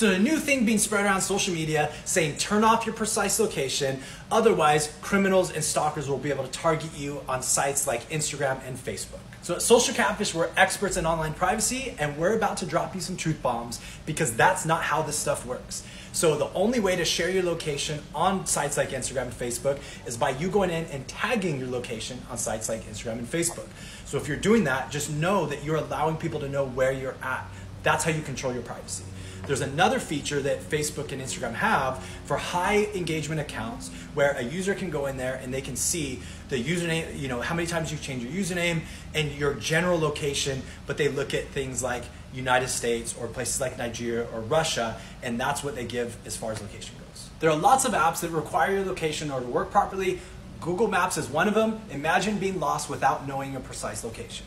So a new thing being spread around social media saying turn off your precise location, otherwise criminals and stalkers will be able to target you on sites like Instagram and Facebook. So at Social Catfish, we're experts in online privacy and we're about to drop you some truth bombs because that's not how this stuff works. So the only way to share your location on sites like Instagram and Facebook is by you going in and tagging your location on sites like Instagram and Facebook. So if you're doing that, just know that you're allowing people to know where you're at. That's how you control your privacy. There's another feature that Facebook and Instagram have for high engagement accounts where a user can go in there and they can see the username, you know, how many times you've changed your username and your general location, but they look at things like United States or places like Nigeria or Russia, and that's what they give as far as location goes. There are lots of apps that require your location in order to work properly. Google Maps is one of them. Imagine being lost without knowing your precise location.